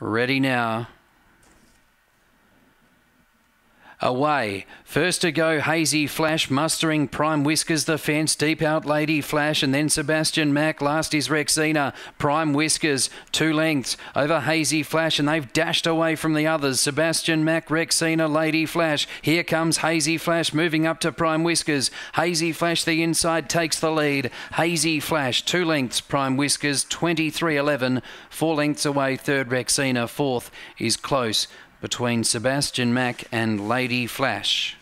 Ready now. Away. First to go, Hazy Flash, mustering Prime Whiskers the fence, deep out Lady Flash, and then Sebastian Mack. Last is Rexina. Prime Whiskers, two lengths over Hazy Flash, and they've dashed away from the others. Sebastian Mack, Rexina, Lady Flash. Here comes Hazy Flash moving up to Prime Whiskers. Hazy Flash, the inside, takes the lead. Hazy Flash, two lengths, Prime Whiskers, 23 11. Four lengths away, third Rexina. Fourth is close between Sebastian Mack and Lady Flash.